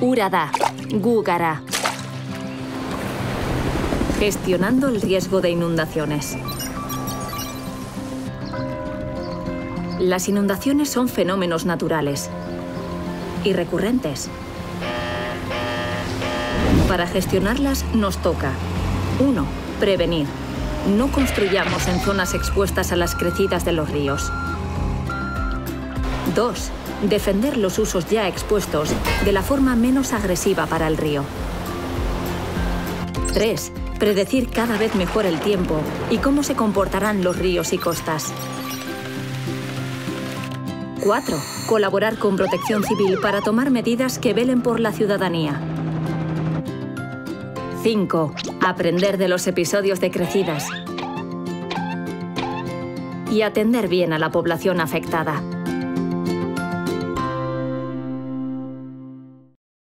Urada, Gugara. Gestionando el riesgo de inundaciones. Las inundaciones son fenómenos naturales y recurrentes. Para gestionarlas nos toca 1. Prevenir. No construyamos en zonas expuestas a las crecidas de los ríos. 2. Defender los usos ya expuestos de la forma menos agresiva para el río. 3. Predecir cada vez mejor el tiempo y cómo se comportarán los ríos y costas. 4. Colaborar con Protección Civil para tomar medidas que velen por la ciudadanía. 5. Aprender de los episodios de crecidas. Y atender bien a la población afectada.